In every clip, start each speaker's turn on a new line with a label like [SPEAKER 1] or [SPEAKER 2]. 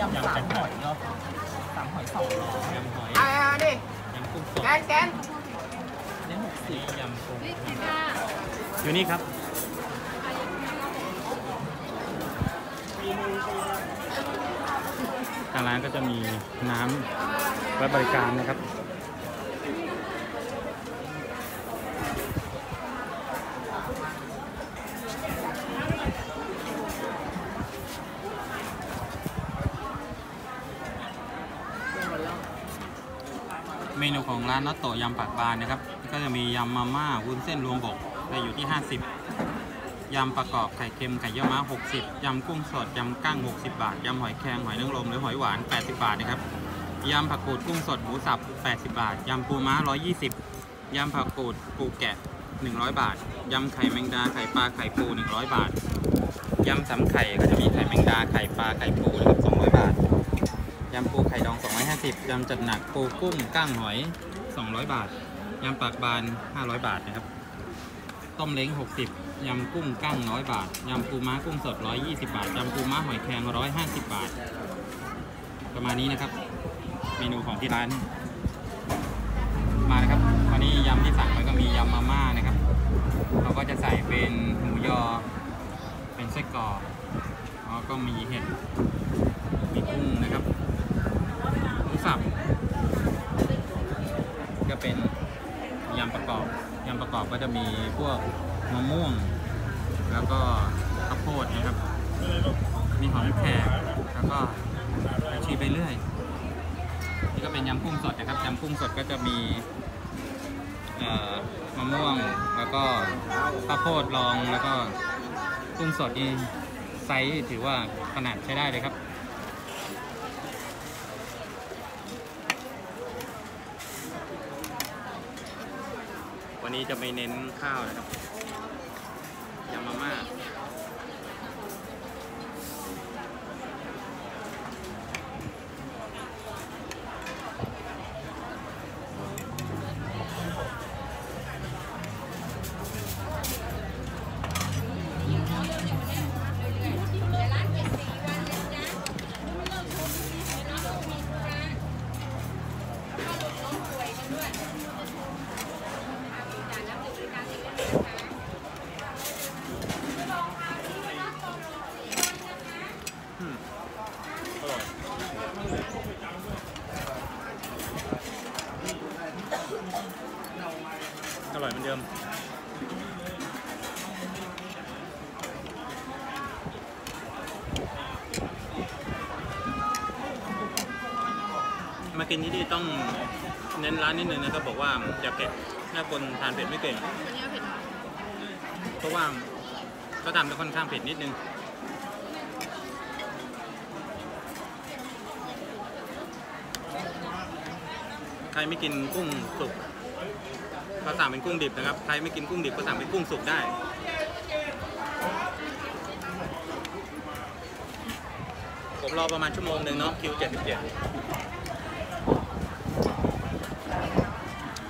[SPEAKER 1] ยำสามหอยเนาะสามหอยสองร้อย
[SPEAKER 2] ยำหอย
[SPEAKER 3] เอาเอาดิ
[SPEAKER 2] ยำกุ้งสด
[SPEAKER 3] แกนแกน
[SPEAKER 1] นี่หกสิ
[SPEAKER 2] นี่
[SPEAKER 1] บ
[SPEAKER 2] ยำกุ้ง
[SPEAKER 4] วิธีค่ะ
[SPEAKER 2] อยู่นี่ครับทางร้านก็จะมีน้ำไว้บริการนะครับ มนูของร้านนัตโตยำปากบานนะครับ ก็จะมียำมาม่าวุ้นเส้นรวมบกจะอยู่ที่ 50 ยำประกอบไข่เค็มไข่เยี่ยวม้า 60 ยำกุ้งสด ยำกั้ง 60 บาท ยำหอยแครงหอยนางรมหรือหอยหวาน 80 บาทนะครับ ยำผักกูดกุ้งสดหมูสับ 80 บาท ยำปูม้า 120 ยำผักกูดปูแกะ 100 บาท ยำไข่แมงดาไข่ปลาไข่ปู 100 บาท ยำสำไข่ก็จะมีไข่แมงดาไข่ปลาไข่ปูนะครับ200 บาท ยำปูไข่ดอง 250ยำจัดหนักปูกุ้งก้างหอย 200 บาทยำปากบาน 500 บาทนะครับ ต้มเล้ง 60ยำกุ้งกั้ง100 บาทยำปูม้ากุ้งสด 120 บาทยำปูม้าหอยแครง 150 บาท ประมาณนี้นะครับ เมนูของที่ร้าน มานะครับวันนี้ยำที่สั่งไปก็มียำมาม่านะครับ เราก็จะใส่เป็นหมูยอ เป็นไส้กรอกแล้วก็มีเห็ดมีกุ้งนะครับ สับ ก็เป็นยำประกอบยำประกอบก็จะมีพวกมะม่วง แล้วก็ข้าวโพดนะครับ มีหอมแขกแล้วก็ชีไปเรื่อย นี่ก็เป็นยำกุ้งสดนะครับยำกุ้งสดก็จะมีมะม่วงแล้วก็ข้าวโพดรองแล้วก็กุ้งสดนี่ไซส์ถือว่าขนาดใช้ได้เลยครับ นนี้จะไม่เน้นข้าวนะครับ อร่อยเหมือนเดิมมากินที่นี่ต้องเน้นร้านนิดนึงนะครับ บอกว่าอย่าเผ็ดถ้าคนทานเผ็ดไม่เก่ง
[SPEAKER 4] เพ
[SPEAKER 2] ราะว่าก็ทำจะค่อนข้างเผ็ดนิดนึงใครไม่กินกุ้งสุก ก็สั่งเป็นกุ้งดิบนะครับ ใครไม่กินกุ้งดิบก็สั่งเป็นกุ้งสุกได้ ผมรอประมาณชั่วโมงหนึ่งเนาะคิว77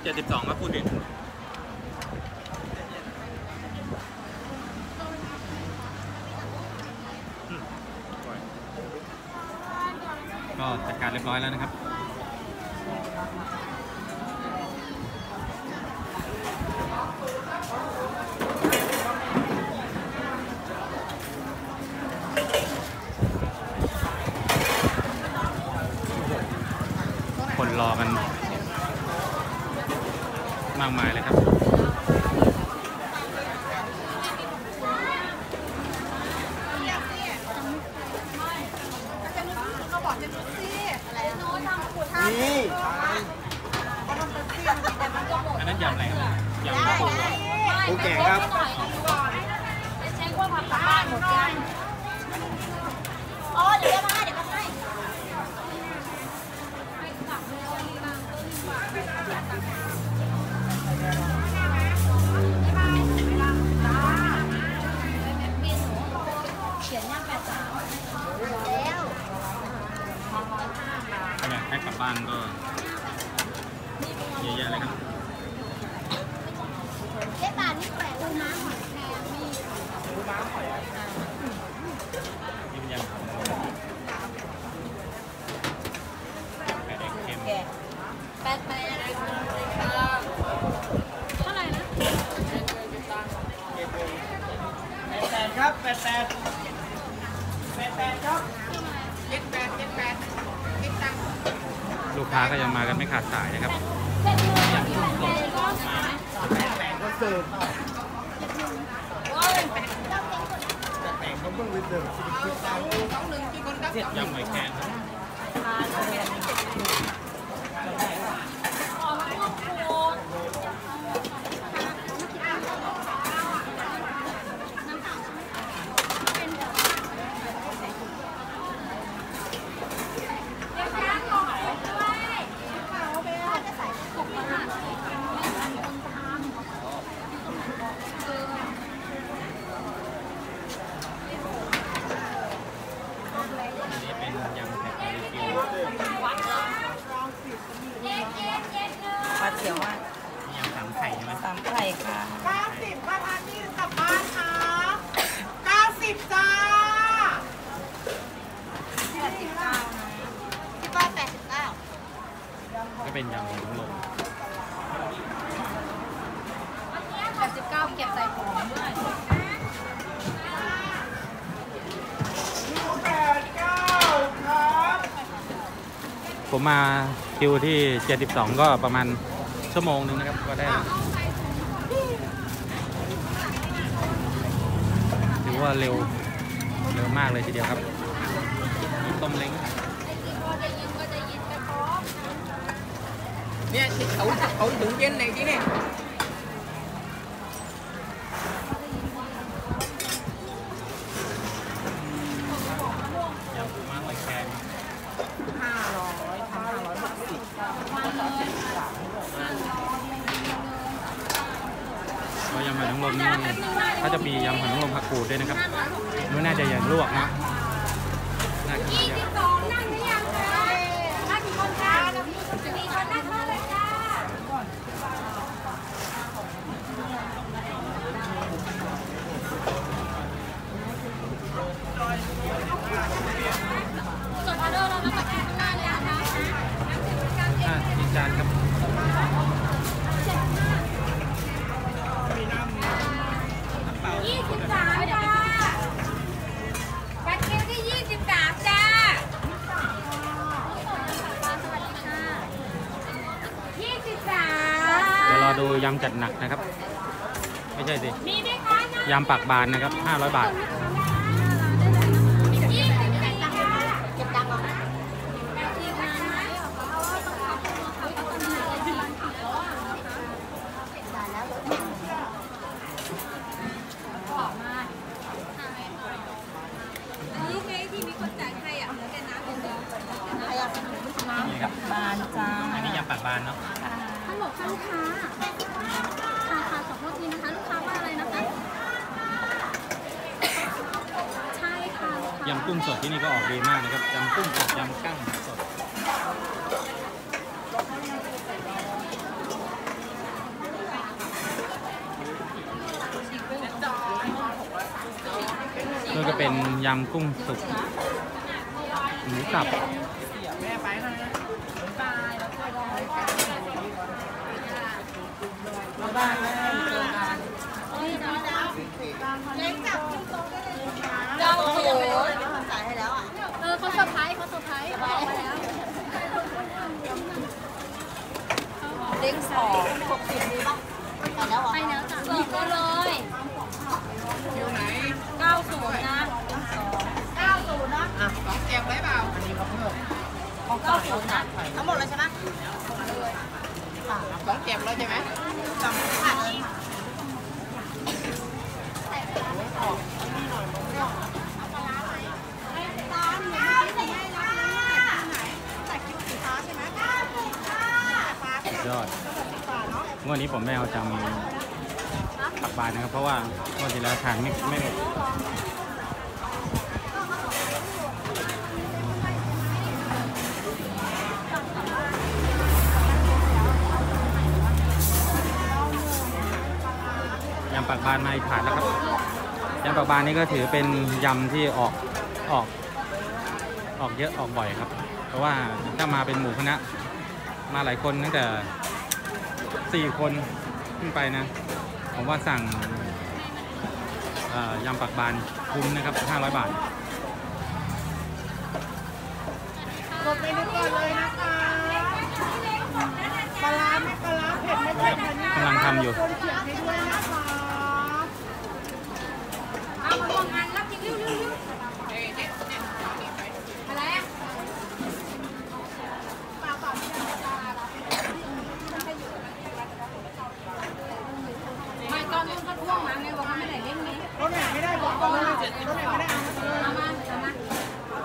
[SPEAKER 2] 72ครับพูดดิอืมอร่อยก็จัดการเรียบร้อยแล้วนะครับ คนรอกัน มากมายเลยครับ
[SPEAKER 3] นี่
[SPEAKER 2] อันนั้นยำอะไรครับยำปู
[SPEAKER 3] ปูแกะครับ
[SPEAKER 4] ใช้พวกผักกลับบ้านหมดยังอ๋อเดี๋ยวมา บ้านก็เยอะแยะเลยครับเจ๊บานี่แปว
[SPEAKER 2] นลูกมาหอยแครงมีกหอยนี่เป็นยำแปดเด็กเค็มแป
[SPEAKER 4] ดแปดเท่าไรนะแปดแปดครับแปดแปดแป
[SPEAKER 2] ดแปดครับ ลูกค้าก็ยังมากันไม่ขาดสายนะครับ
[SPEAKER 5] เสิร์ฟแค
[SPEAKER 2] รงครับ อันนี้เป็นยำไข่ปลาลิว
[SPEAKER 4] ปลาเขียวอะ
[SPEAKER 2] ยำสามไข่ใช่ไหม
[SPEAKER 4] สามไข่ค่ะ
[SPEAKER 6] 90ประธานนี่กลับบ้านค่ะ90จ้าที่บ้าน89
[SPEAKER 2] ก็เป็นยำหอยนางรม
[SPEAKER 7] แปดสิบเก้าเก็บใส่ถุงด้วย
[SPEAKER 6] 89ครับ
[SPEAKER 2] ผมมาคิวที่ 72 ก็ประมาณชั่วโมงหนึงนะครับ ก็ได้ อว่าเร็วเร็วมากเลยทีเดียวครับมีต้มเล้ง
[SPEAKER 4] เนี่ยเขาเขาถึงเย็นไหนที่นี่
[SPEAKER 2] ยำปูม้าหอยแครง
[SPEAKER 4] ห้าร้อยห้าร้อยหกสิบ
[SPEAKER 2] ก็ยำห อยนางรมนี่ถ้าจะมียำหอยนางรมผักกูดด้วยนะครับไม่น่าจะอย่างลวกนะน่าจะยั
[SPEAKER 7] งหรือยังคะนั่งกี่คนมาเลยจ้าส่วนออเดอร์เราต้องมาแก้ หนั
[SPEAKER 2] กนะครับ ไม่ใช่สิ
[SPEAKER 7] มีไหมคะนะ
[SPEAKER 2] ยำปากบานนะครับ 500 บาท
[SPEAKER 7] ยี่สิบแปดจ้าเก็บตังค์ก่อนแปดสิบนะนี่ไงที่มีคนจ่ายให้อะเหลือแค่น้ำอย่างเดียวใครอะ
[SPEAKER 2] นี่ครับ
[SPEAKER 4] บานจ้า
[SPEAKER 2] อันนี้ยำปากบานเนาะ
[SPEAKER 7] ฮัลโหลค่ะลูกค้า ค่ะค่ะขอโทษทีนะคะ ลูกค้าว่าอะไรนะคะ ใช่ค่ะลูกค้า ยำ
[SPEAKER 2] กุ้งสดที่นี่ก็ออกดีมากนะครับยำกุ้งสดยำกั้งสดนี่ก็เป็นยำกุ้งสุกหมูสับ
[SPEAKER 4] แม่ไปนะบายบ้านแม่เจอกัน
[SPEAKER 7] เจ้าโอ้โหจ่ายให้แล้วอะ เออเขาเซอร์ไพรส์เขาเซอร์ไพรส์บอกมาแล้ว
[SPEAKER 4] เด้งสองหกสิบดีป่ะ
[SPEAKER 7] ไปแล้วเหรอไปแล้วจ้ะเสิร์ฟได้เลย
[SPEAKER 4] อยู่ไหน
[SPEAKER 7] 90 นะ 90 นะ
[SPEAKER 4] อะสองแก็บไว้เปล่า
[SPEAKER 5] อันนี้เขาเพิ่ม
[SPEAKER 7] 90 นะ ทั้งหมดเลยใช่ไหม
[SPEAKER 4] สองแก็บแล้วใช่ไหม
[SPEAKER 7] จำขาดเลย
[SPEAKER 2] ยอดง วดนี้ผมไม่เอาจำปักบานนะครับ เพราะว่างวดที่แล้วทานไม่ไม่หมดยำปักบานมาอีกถาดแล้วครับยำปักบานนี่ก็ถือเป็นยำที่ออกออก ออกเยอะออกบ่อยครับ เพราะว่าถ้ามาเป็นหมู่คณะมาหลายคนตั้งแต่ สี่คนขึ้นไปนะ ผมว่าสั่งเอ่อยำปักบานคุ้มนะครับ 500 บาท
[SPEAKER 6] กดเมนูก่อนเลยนะคะปลาร้าไม่ปลาร้าเผ็ดไม่เผ็ดอันนี้
[SPEAKER 2] กำลังทำอยู่
[SPEAKER 6] คนเขียนให้ด้วยนะคะ
[SPEAKER 4] เอามารวมกันรับจริงเร็วเร็วเร็วอะไรอะไม่ตอนนู้นเขาท่วงมาไงบอกว่าไม่ได้เล่นนี้
[SPEAKER 6] รถไหนไม่ได้บอกก่อนรถไหนไม่ได้เอามาเลย
[SPEAKER 4] เอามาเอามา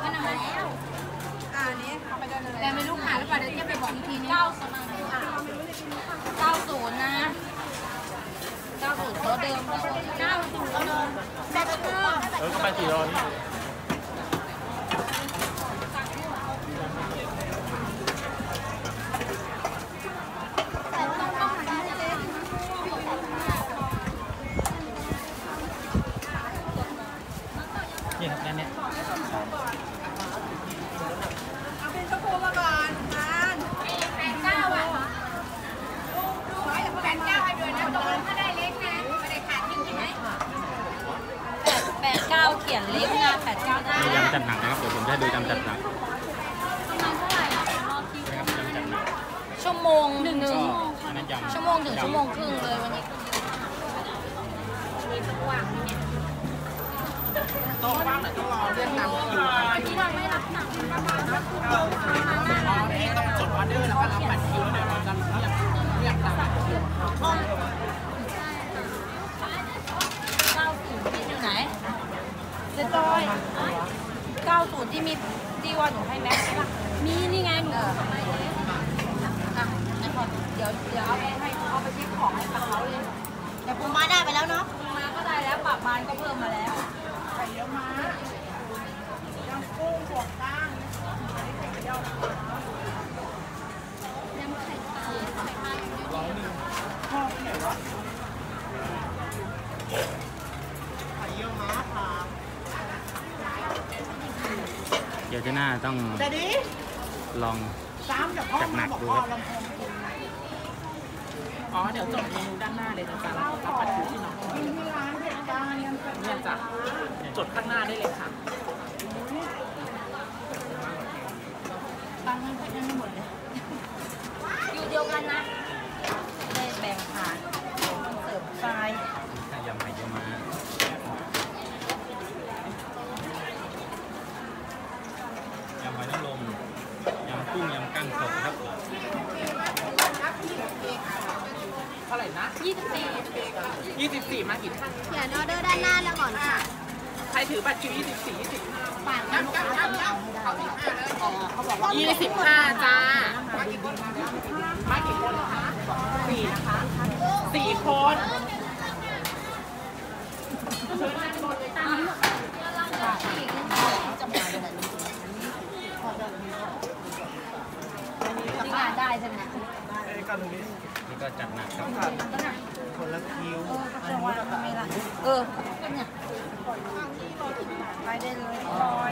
[SPEAKER 4] ก็นำมาแล้ว
[SPEAKER 1] อ่านี้เอาไปได้เลย
[SPEAKER 4] แต่ไม่รู้หาหรือเปล่าเดี๋ยวจะไปบอกอีกทีนึง เก้าศูนย์เก้าศูนย์นะเก้าศูนย์ตัวเดิมเก้าศูนย์ตัวเดิมแบ็คเกอร์
[SPEAKER 3] เออก็ไปสี่รอนี่
[SPEAKER 2] นี่ บยำจัดหนัก
[SPEAKER 4] ชั่วโมงหนึ่ง
[SPEAKER 2] ก็อันนั้นยำ
[SPEAKER 4] ชั่วโมงถึงชั่วโมงครึ่งเลยวันนี้มีสักว่างนี่เนี่ย
[SPEAKER 6] โต๊ะว่างไหนต้องรอเรียกตามคิว
[SPEAKER 4] ที่ว่าไม่รับหนักประมาณว่าประมาณหน้าร้านเนี่ย
[SPEAKER 6] ต้องจดออเดอร์แล้วก็รับบัตรคิวเดี๋ยวเราจะเรียกเรียกตามบัตรคิว
[SPEAKER 4] เก้าศูนย์ที่อยู่ไหนเจ๊จอย เก้าศูนย์ที่มีที่ว่าหนูให้แม็กซ์ใช่ปะมีนี่ไงหนูเอาไปเลยอะไอ้พอเดี๋ยวเดี๋ยวเอาไปให้เอาไปเช็คของให้กับเขาเลย
[SPEAKER 1] แต่ปูม้าได้ไปแล้วเนาะ
[SPEAKER 4] มาก็ได้แล้วปรับบานก็เพิ่มมาแล้ว
[SPEAKER 6] ไข่เยอะมากยำกุ้งบวกก้าง
[SPEAKER 4] ยังไข่ไก่ไข่ไก่
[SPEAKER 6] ทอดไหนวะไข่เยอะมากค่ะ
[SPEAKER 2] เดี๋ยวเจะหน้าต้อง
[SPEAKER 6] แต่ดิ
[SPEAKER 2] ลอง
[SPEAKER 6] ตามจากพ่อมาบอกพ่อลำโพง
[SPEAKER 5] อ๋อ เดี๋ยวจดเมนูด้านหน้าเลยนะจ๊ะแล้วก็รับบัตรคิวที่น้อง
[SPEAKER 6] กินที่ร้านเผ็ดกลางยำเป็ด
[SPEAKER 5] เนี่ยจ้ะจดข้างหน้าได้เลยค่ะ
[SPEAKER 4] ตังค์มันไปยังไม่หมดเลยอยู่เดียวกันนะได้แบ่งผ่านมันเสิร์ฟไฟ
[SPEAKER 2] ยำไข่เยี่ยวม้ายำหอยนางรมยำกุ้งยำกั้งสดครับ
[SPEAKER 5] เท่าไหร่นะ
[SPEAKER 4] ยี่สิบสี่
[SPEAKER 5] 24 มากี่ท่าน
[SPEAKER 1] เขียนออเดอร์ด้านหน้าแล้วก่อนค่ะ
[SPEAKER 5] ใครถือบัตรคิว 24 25
[SPEAKER 1] ป่านนั้นลูกค้าจะไม่เอาให้เราอ๋อเขาบอกว่า
[SPEAKER 5] 25จ้ามากี่คนคะสี่นะคะสี่คน
[SPEAKER 4] ที่งานได้ใช่ไหม
[SPEAKER 2] นี่ ก็จัดหนักครับ
[SPEAKER 3] คนละคิว
[SPEAKER 4] เออเนี่ยไปได้เลยร้อย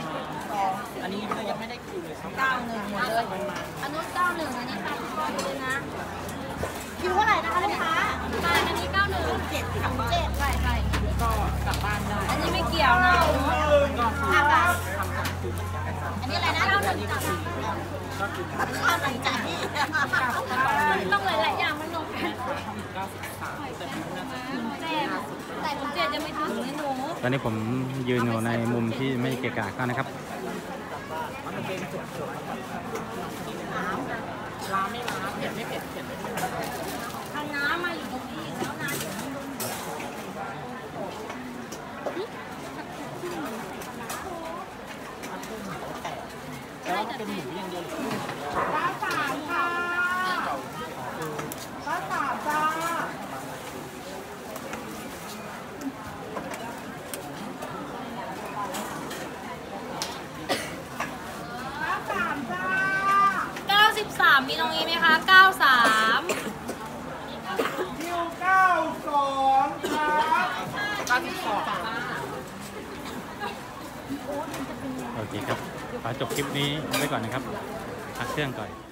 [SPEAKER 4] สอง
[SPEAKER 5] อันนี้ยังไม่ได้คิวเลยครับ
[SPEAKER 4] เก้าหนึ่งหมดเลยอันนู้นเก้าหนึ่งอันนี้เก้าร้อยเลยนะ
[SPEAKER 1] คิวเท่าไหร่นะคะลูกค้า
[SPEAKER 4] ใช่อันนี้เก้าหนึ่ง
[SPEAKER 1] เจ็ดสองเจ็ด
[SPEAKER 4] ใช่ใช่
[SPEAKER 5] ก็กลับบ้านได้
[SPEAKER 4] อันนี้ไม่เกี่ยวนะ
[SPEAKER 5] ก็คือ
[SPEAKER 1] ห้าบาท
[SPEAKER 5] ทำจากคิวเหมือนกันจ้ะ
[SPEAKER 1] อันนี้อะไรนะเก้าหนึ่งจ้ะ
[SPEAKER 5] ก็คือ
[SPEAKER 1] ข้าวหนึ่งจ่าย
[SPEAKER 4] ต้องหลายๆอย่างมันลงกัน
[SPEAKER 5] 93แต่มันน่าจะ
[SPEAKER 4] เจ็ดแต่ผมเจ็ดยังไม่ถึงเลยหนู
[SPEAKER 2] ตอนนี้ผมยืนอยู่ในมุมที่ไม่เกะกะก็นะครับ
[SPEAKER 5] มันเป็นจุดจบร้านไม่ร้านเผ็ดไม่เผ็ดเผ็ดไม่เผ็ด
[SPEAKER 4] ทางน้ำมาอยู่ตรงนี้แล้วนะเดี๋ยวมันลง
[SPEAKER 5] แล้วเป็นหมูอย่างเดียวหรือ
[SPEAKER 6] ป้าสามค่ะป้าสามจ้าป้าสามจ้า
[SPEAKER 4] 93 มีตรงนี้ไหมคะ 93
[SPEAKER 6] คิวเก้าสองครับ
[SPEAKER 5] 92จ้า
[SPEAKER 2] โอเคครับขอจบคลิปนี้ไว้ก่อนนะครับพักเครื่องก่อน